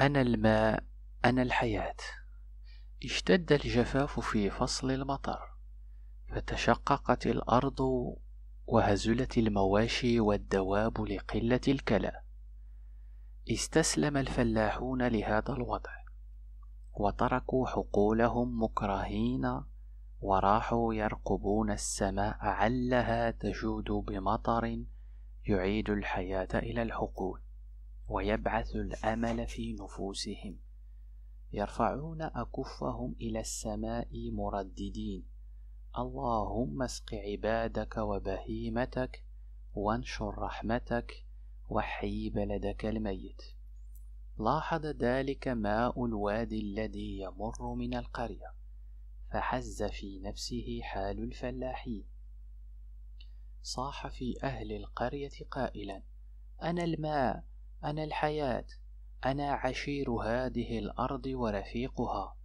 أنا الماء أنا الحياة. اشتد الجفاف في فصل المطر. فتشققت الأرض وهزلت المواشي والدواب لقلة الكلى. استسلم الفلاحون لهذا الوضع. وتركوا حقولهم مكرهين وراحوا يرقبون السماء علها تجود بمطر يعيد الحياة إلى الحقول. ويبعث الأمل في نفوسهم. يرفعون أكفهم إلى السماء مرددين. اللهم اسق عبادك وبهيمتك وانشر رحمتك وحي بلدك الميت. لاحظ ذلك ماء الوادي الذي يمر من القرية. فحز في نفسه حال الفلاحين. صاح في أهل القرية قائلا أنا الماء. أنا الحياة. أنا عشير هذه الأرض ورفيقها.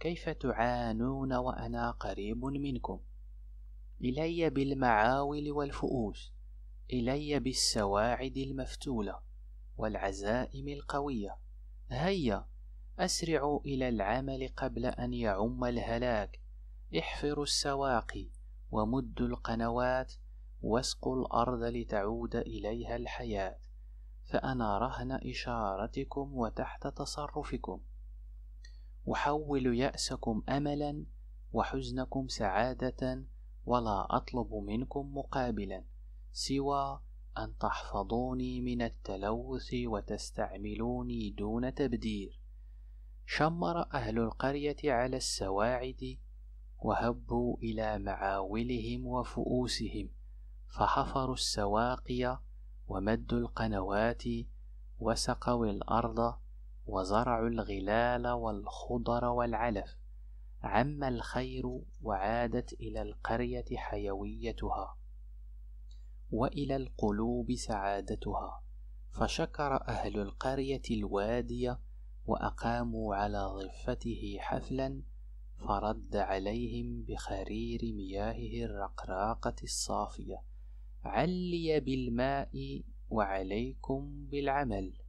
كيف تعانون وأنا قريب منكم؟ إلي بالمعاول والفؤوس. إلي بالسواعد المفتولة والعزائم القوية. هيا أسرعوا إلى العمل قبل أن يعم الهلاك. احفروا السواقي ومدوا القنوات. واسقوا الأرض لتعود إليها الحياة. فأنا رهن إشارتكم وتحت تصرفكم. أحول يأسكم أملا وحزنكم سعادة ولا أطلب منكم مقابلا سوى أن تحفظوني من التلوث وتستعملوني دون تبدير. شمر أهل القرية على السواعد وهبوا إلى معاولهم وفؤوسهم فحفروا السواقي ومدوا القنوات وسقوا الأرض وزرعوا الغلال والخضر والعلف. عم الخير وعادت إلى القرية حيويتها وإلى القلوب سعادتها. فشكر أهل القرية الوادي وأقاموا على ضفته حفلا فرد عليهم بخرير مياهه الرقراقة الصافية. علي بالماء وعليكم بالعمل.